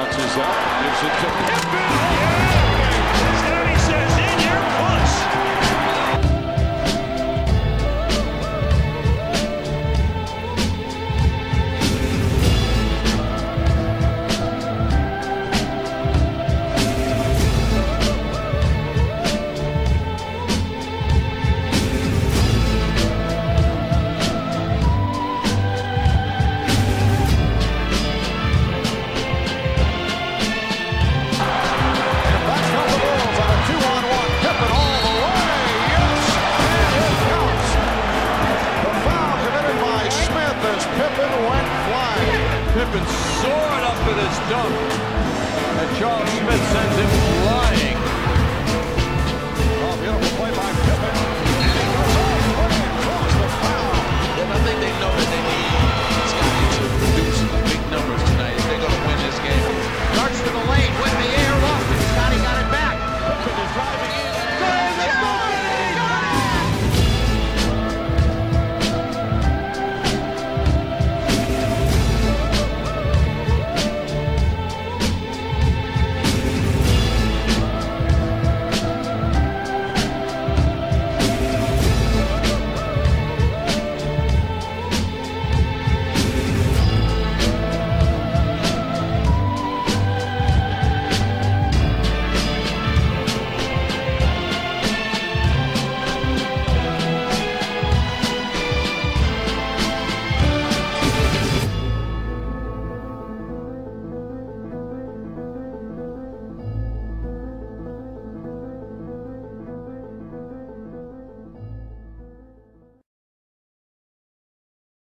Bounces up, gives it to Pippen. Corbin soared up for this dunk. And Charles Smith sends him flying.